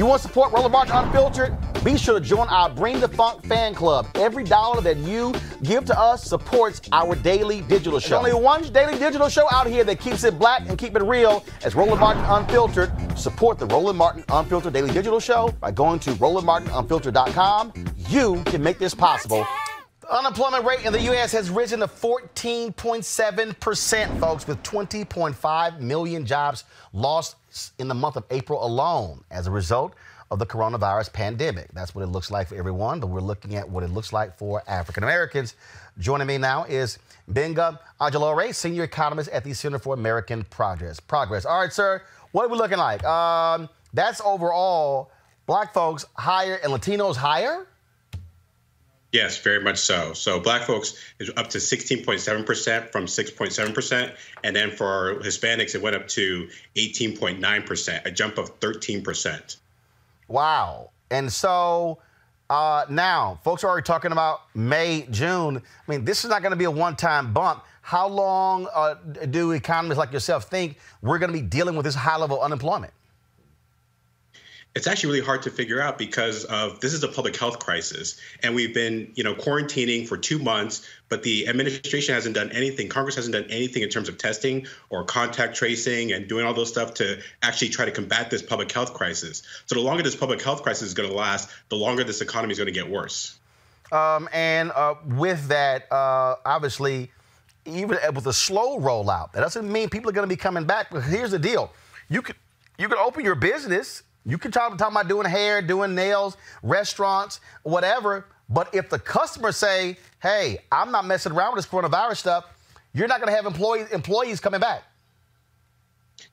You want to support Roland Martin Unfiltered? Be sure to join our Bring the Funk fan club. Every dollar that you give to us supports our daily digital show. There's only one daily digital show out here that keeps it black and keep it real as Roland Martin Unfiltered. Support the Roland Martin Unfiltered Daily Digital Show by going to RolandMartinUnfiltered.com. You can make this possible. Unemployment rate in the U.S. has risen to 14.7%, folks, with 20.5 million jobs lost in the month of April alone as a result of the coronavirus pandemic. That's what it looks like for everyone, but we're looking at what it looks like for African Americans. Joining me now is Gbenga Ajilore, senior economist at the Center for American Progress. Progress. All right, sir, what are we looking like? Um, that's overall black folks higher and Latinos higher? Yes, very much so. So black folks is up to 16.7% from 6.7%. And then for Hispanics, it went up to 18.9%, a jump of 13%. Wow. And so uh, now, folks are already talking about May, June. I mean, this is not going to be a one time bump. How long uh, do economists like yourself think we're going to be dealing with this high level unemployment? It's actually really hard to figure out because of this is a public health crisis and we've been you know quarantining for two months but the administration hasn't done anything. Congress hasn't done anything in terms of testing or contact tracing and doing all those stuff to actually try to combat this public health crisis. So the longer this public health crisis is going to last the longer this economy is going to get worse. Um, and uh, with that uh, obviously even with a slow rollout that doesn't mean people are going to be coming back but here's the deal. You could you could open your business you can talk, talk about doing hair, doing nails, restaurants, whatever. But if the customers say, hey, I'm not messing around with this coronavirus stuff, you're not going to have employees, employees coming back.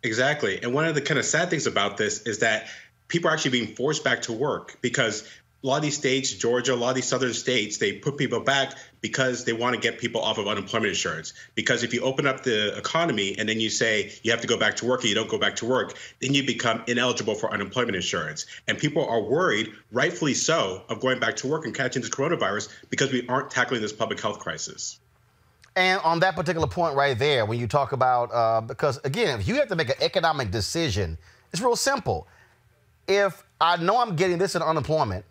Exactly. And one of the kind of sad things about this is that people are actually being forced back to work because a lot of these states, Georgia, a lot of these southern states, they put people back because they want to get people off of unemployment insurance. Because if you open up the economy and then you say you have to go back to work and you don't go back to work, then you become ineligible for unemployment insurance. And people are worried, rightfully so, of going back to work and catching this coronavirus because we aren't tackling this public health crisis. And on that particular point right there, when you talk about, uh, because again, if you have to make an economic decision, it's real simple. If I know I'm getting this in unemployment,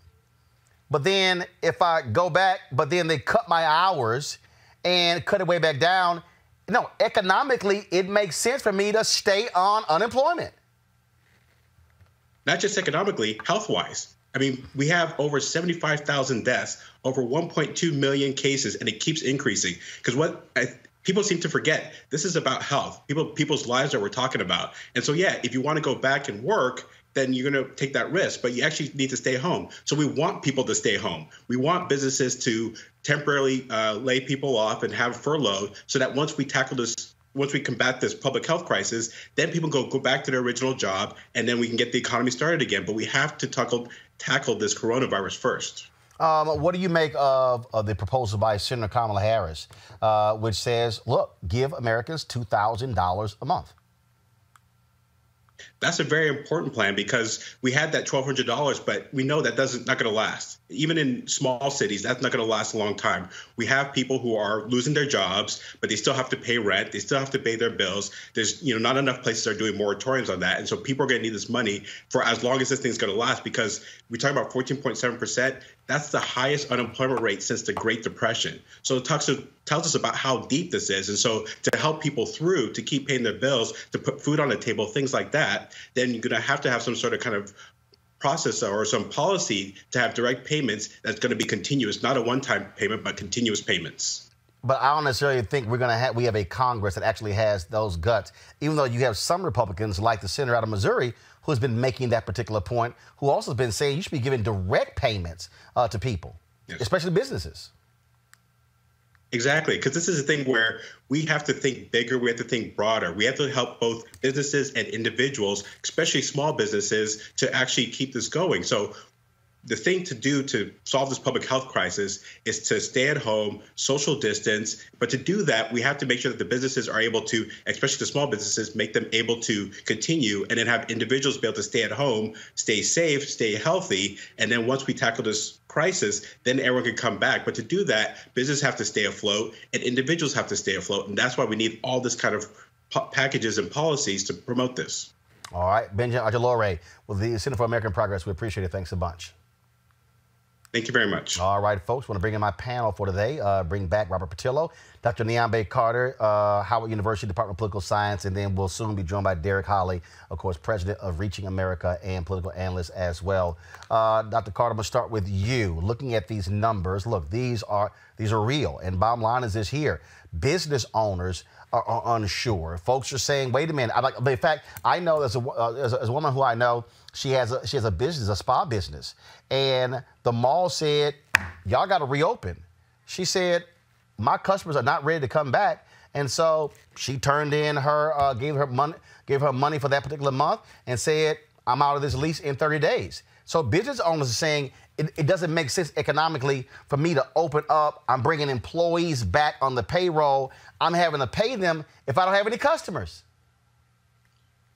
but then if I go back, but then they cut my hours and cut it way back down, no, economically, it makes sense for me to stay on unemployment. Not just economically, health wise. I mean, we have over 75,000 deaths, over 1.2 million cases, and it keeps increasing. Because what I, people seem to forget, this is about health, people, people's lives that we're talking about. And so, yeah, if you want to go back and work, then you're going to take that risk. But you actually need to stay home. So we want people to stay home. We want businesses to temporarily uh, lay people off and have furlough so that once we tackle this once we combat this public health crisis, then people go go back to their original job, and then we can get the economy started again. But we have to tackle tackle this coronavirus first. Um, what do you make of, of, the proposal by Senator Kamala Harris, uh, which says, "Look, give Americans two thousand dollars a month"? That's a very important plan because we had that twelve hundred dollars, but we know that doesn't not going to last. Even in small cities, that's not going to last a long time. We have people who are losing their jobs, but they still have to pay rent. They still have to pay their bills. There's you know not enough places are doing moratoriums on that, and so people are going to need this money for as long as this thing's going to last. Because we talk about fourteen point seven percent. That's the highest unemployment rate since the Great Depression. So it talks to, tells us about how deep this is. And so to help people through, to keep paying their bills, to put food on the table, things like that, then you're going to have to have some sort of kind of process or some policy to have direct payments that's going to be continuous, not a one-time payment, but continuous payments. But I don't necessarily think we're going to have we have a Congress that actually has those guts. Even though you have some Republicans, like the senator out of Missouri, who's been making that particular point, who also has been saying you should be giving direct payments uh, to people, yes. especially businesses. Exactly, because this is a thing where we have to think bigger, we have to think broader. We have to help both businesses and individuals, especially small businesses, to actually keep this going. So the thing to do to solve this public health crisis is to stay at home, social distance. But to do that, we have to make sure that the businesses are able to, especially the small businesses, make them able to continue and then have individuals be able to stay at home, stay safe, stay healthy. And then once we tackle this crisis, then everyone can come back. But to do that, businesses have to stay afloat and individuals have to stay afloat. And that's why we need all this kind of packages and policies to promote this. All right, Benjamin Ajilore with the Center for American Progress. We appreciate it. Thanks a bunch. Thank you very much. All right, folks. Want to bring in my panel for today. Uh, bring back Robert Patillo, Dr. Niambi Carter, uh, Howard University Department of Political Science, and then we'll soon be joined by Derrick Hollie, of course, president of Reaching America and political analyst as well. Uh, Dr. Carter, I'm gonna start with you. Looking at these numbers, look, these are these are real, and bottom line is this here: business owners are, are unsure. Folks are saying, "Wait a minute." I like, in fact, I know there's a, uh, there's a, there's a woman who I know. She has a, she has a business, a spa business, and the mall said, "Y'all got to reopen." She said, "My customers are not ready to come back," and so she turned in her uh, gave her money gave her money for that particular month and said, "I'm out of this lease in 30 days." So business owners are saying it, it, doesn't make sense economically for me to open up. I'm bringing employees back on the payroll. I'm having to pay them if I don't have any customers.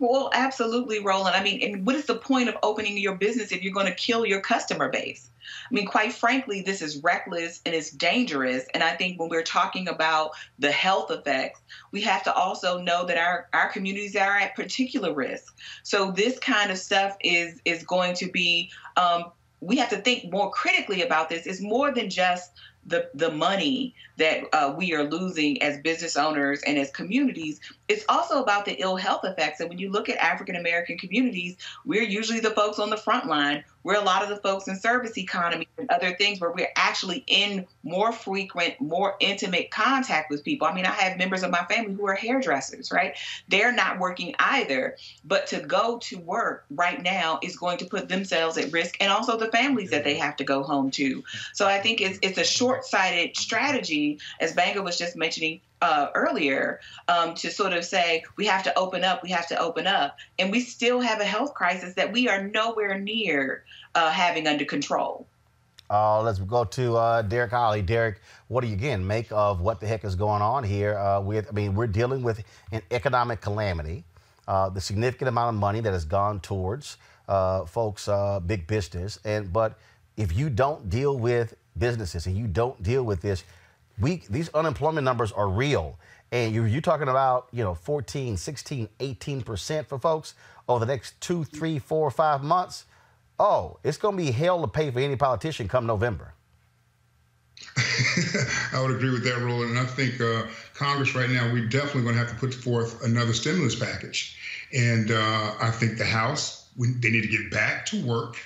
Well, absolutely, Roland. I mean, and what is the point of opening your business if you're going to kill your customer base? I mean, quite frankly, this is reckless and it's dangerous. And I think when we're talking about the health effects, we have to also know that our, our communities are at particular risk. So this kind of stuff is is going to be um, we have to think more critically about this. It's more than just the the money that uh, we are losing as business owners and as communities. It's also about the ill health effects. And when you look at African American communities, we're usually the folks on the front line. We're a lot of the folks in service economy and other things where we're actually in more frequent, more intimate contact with people. I mean, I have members of my family who are hairdressers, right? They're not working either. But to go to work right now is going to put themselves at risk and also the families that they have to go home to. So I think it's, it's a short sighted strategy, as Banga was just mentioning, uh, earlier um, to sort of say we have to open up, we have to open up, and we still have a health crisis that we are nowhere near uh, having under control. Uh, let's go to uh, Derrick Hollie. Derek, what do you again make of what the heck is going on here? Uh, with, I mean, we're dealing with an economic calamity, uh, the significant amount of money that has gone towards uh, folks' uh, big business, and but if you don't deal with businesses and you don't deal with this, we these unemployment numbers are real. And you, you're talking about, you know, 14, 16, 18% for folks over the next two, three, four, five months. Oh, it's going to be hell to pay for any politician come November. I would agree with that, Roland. And I think uh, Congress right now, we're definitely going to have to put forth another stimulus package. And uh, I think the House, we, they need to get back to work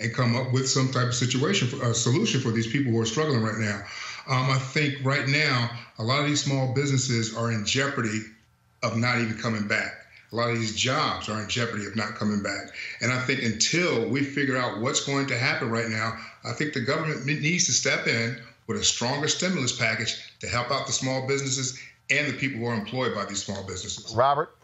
and come up with some type of situation, for, a solution for these people who are struggling right now. Um, I think right now, a lot of these small businesses are in jeopardy of not even coming back. A lot of these jobs are in jeopardy of not coming back. And I think until we figure out what's going to happen right now, I think the government needs to step in with a stronger stimulus package to help out the small businesses and the people who are employed by these small businesses. Robert?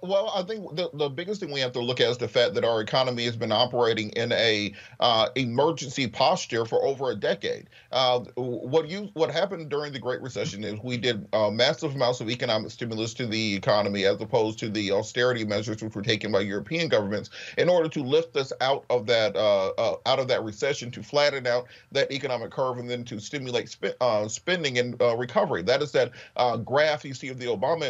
Well, I think the, the biggest thing we have to look at is the fact that our economy has been operating in a uh, emergency posture for over a decade. Uh, what you what happened during the Great Recession is we did uh, massive amounts of economic stimulus to the economy as opposed to the austerity measures which were taken by European governments in order to lift us out of that uh, uh, out of that recession to flatten out that economic curve and then to stimulate sp- uh, spending and recovery. That is that graph you see of the Obama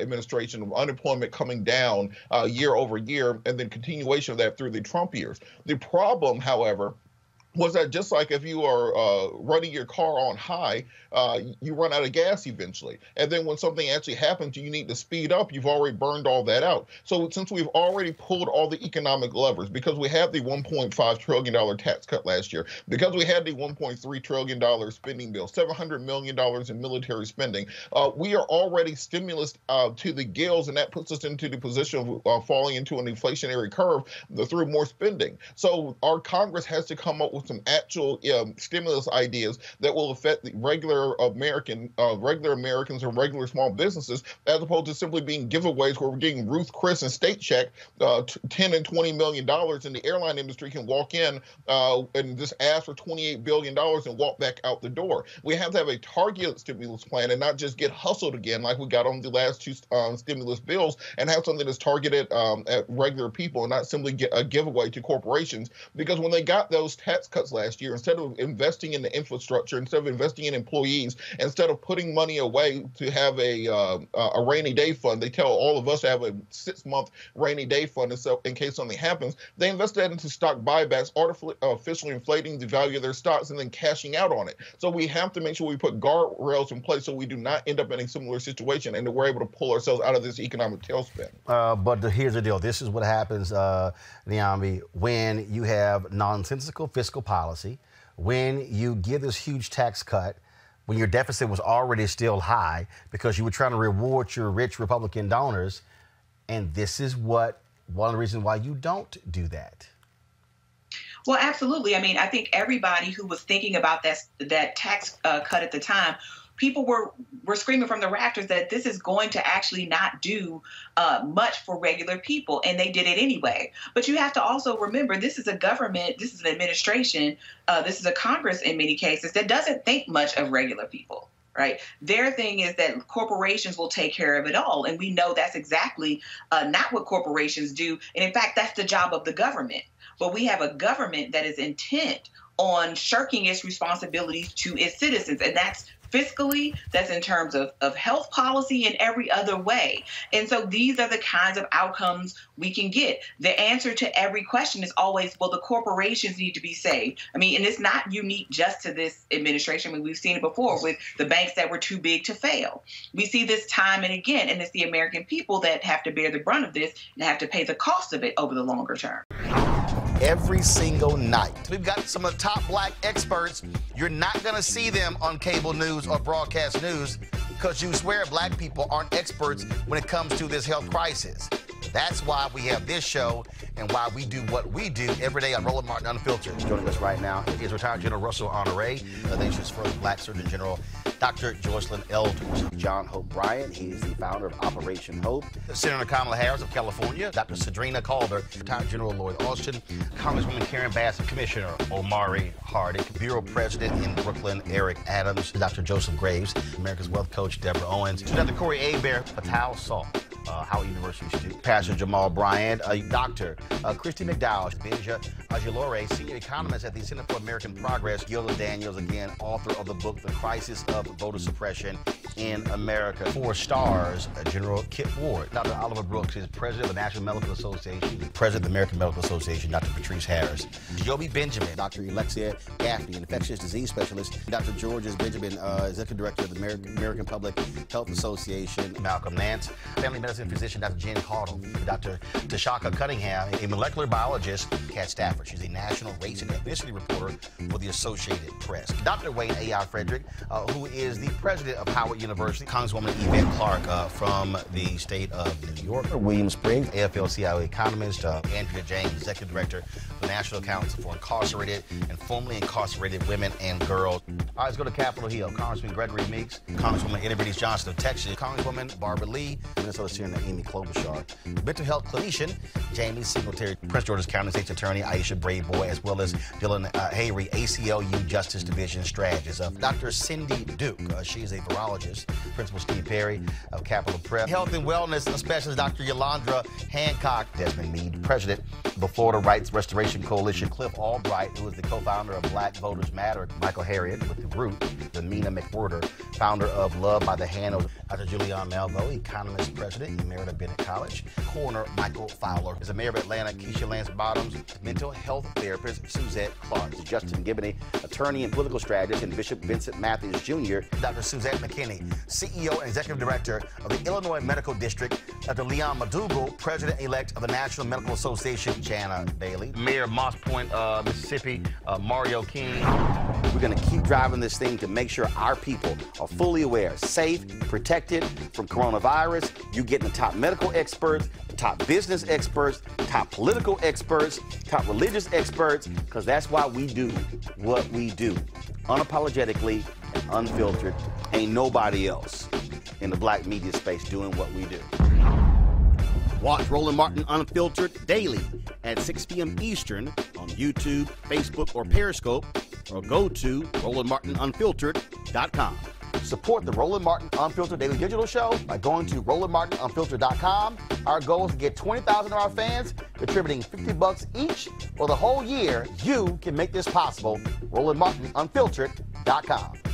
administration of unemployment coming down uh, year over year, and then continuation of that through the Trump years. The problem, however, was that just like if you are uh, running your car on high, uh, you run out of gas eventually. And then when something actually happens, you need to speed up. You've already burned all that out. So since we've already pulled all the economic levers, because we had the 1.5 trillion dollar tax cut last year, because we had the 1.3 trillion dollar spending bill, 700 million dollars in military spending, uh, we are already stimulus uh, to the gills, and that puts us into the position of uh, falling into an inflationary curve through more spending. So our Congress has to come up with some actual um, stimulus ideas that will affect the regular American, uh, regular Americans or regular small businesses, as opposed to simply being giveaways where we're getting Ruth Chris and state check uh, 10 and 20 million dollars, and the airline industry can walk in uh, and just ask for 28 billion dollars and walk back out the door. We have to have a targeted stimulus plan and not just get hustled again like we got on the last two um, stimulus bills, and have something that's targeted um, at regular people and not simply get a giveaway to corporations. Because when they got those tax cuts last year, instead of investing in the infrastructure, instead of investing in employees, instead of putting money away to have a uh, a rainy day fund, they tell all of us to have a six month rainy day fund in case something happens. They invest that into stock buybacks, artificially inflating the value of their stocks, and then cashing out on it. So we have to make sure we put guardrails in place so we do not end up in a similar situation and that we're able to pull ourselves out of this economic tailspin. Uh, but the, here's the deal. This is what happens, uh, Niambi, when you have nonsensical fiscal policy, when you give this huge tax cut, when your deficit was already still high because you were trying to reward your rich Republican donors. And this is what one of the reasons why you don't do that. Well, absolutely. I mean, I think everybody who was thinking about that that tax uh, cut at the time people were were screaming from the rafters that this is going to actually not do uh, much for regular people, and they did it anyway. But you have to also remember this is a government, this is an administration, uh, this is a Congress in many cases that doesn't think much of regular people. Right. Their thing is that corporations will take care of it all. And we know that's exactly uh, not what corporations do. And in fact, that's the job of the government. But we have a government that is intent on shirking its responsibilities to its citizens. And that's fiscally, that's in terms of, of health policy and every other way. And so these are the kinds of outcomes we can get. The answer to every question is always, well, the corporations need to be saved. I mean, and it's not unique just to this administration. I mean, we've seen it before with the banks that were too big to fail. We see this time and again, and it's the American people that have to bear the brunt of this and have to pay the cost of it over the longer term every single night. We've got some of the top black experts. You're not going to see them on cable news or broadcast news because you swear black people aren't experts when it comes to this health crisis. That's why we have this show and why we do what we do every day on Roland Martin Unfiltered. Joining us right now is retired General Russell Honore, the nation's first black Surgeon General, Dr. Joycelyn Elders. John Hope Bryant, he's the founder of Operation Hope. Senator Kamala Harris of California, Dr. Cedrina Calder, retired General Lloyd Austin, Congresswoman Karen Bass, Commissioner Omari Hardwick, Bureau President in Brooklyn, Eric Adams, Dr. Joseph Graves, America's Wealth Coach Deborah Owens, Dr. Corey Hebert, Patal Salt uh, Howard University student, Pastor Jamal Bryant, a doctor, uh, Christy McDowell, Gbenga Ajilore, senior economist at the Center for American Progress, Gilda Daniels, again, author of the book, The Crisis of Voter Suppression in America. Four stars, uh, General Kip Ward. Dr. Oliver Brooks is president of the National Medical Association, president of the American Medical Association, Dr. Patrice Harris. Joby Benjamin, Dr. Alexia Gaffney, infectious disease specialist, Dr. Georges Benjamin, uh, executive director of the American, American Public Health Association, Malcolm Nance, family medicine physician, Dr. Jen Caudle, Dr. Tashaka Cunningham, a molecular biologist, Kat Stafford. She's a national race and ethnicity reporter for the Associated Press. Dr. Wayne A.I. Frederick, uh, who is the president of Howard University, Congresswoman Yvette Clarke uh, from the state of New York, William Spriggs, AFL-CIO economist, uh, Andrea James, executive director of the National Council for Incarcerated and Formerly Incarcerated Women and Girls. All right, let's go to Capitol Hill. Congressman Gregory Meeks, Congresswoman Eddie Johnson of Texas, Congresswoman Barbara Lee, Minnesota Senator Amy Klobuchar, mental health clinician Jamie Singletary, Prince George's County State's Attorney Aisha Braveboy, as well as Dylan uh, Hayre, ACLU Justice Division strategist. Uh, Dr. Cindy Duke, uh, she's a virologist. Principal Steve Perry of Capital Prep. Health and Wellness Specialist Dr. Yolandra Hancock, Desmond Meade, President of the Florida Rights Restoration Coalition, Cliff Albright, who is the co-founder of Black Voters Matter, Michael Harriot with the group, the Mina McWhorter, founder of Love by the Hand, Dr. Julianne Malveaux, economist, president, Emerita Bennett College, coroner Michael Fowler, is the mayor of Atlanta, Keisha Lance Bottoms, mental health therapist Suzette Clark, Justin Giboney, attorney and political strategist, and Bishop Vincent Matthews Jr., Dr. Suzette McKinney, CEO and executive director of the Illinois Medical District, Dr. Leon McDougle, president-elect of the National Medical Association, Jana Bailey, Mayor of Moss Point, uh, Mississippi, uh, Mario King. We're going to keep driving this thing to make sure our people are fully aware, safe, protected from coronavirus. You getting the top medical experts, top business experts, top political experts, top religious experts, because that's why we do what we do. Unapologetically and unfiltered. Ain't nobody else in the black media space doing what we do. Watch Roland Martin Unfiltered daily at 6 p.m. Eastern on YouTube, Facebook, or Periscope, or go to RolandMartinUnfiltered.com. Support the Roland Martin Unfiltered Daily Digital Show by going to RolandMartinUnfiltered.com. Our goal is to get 20,000 of our fans contributing 50 bucks each for the whole year. You can make this possible. RolandMartinUnfiltered.com.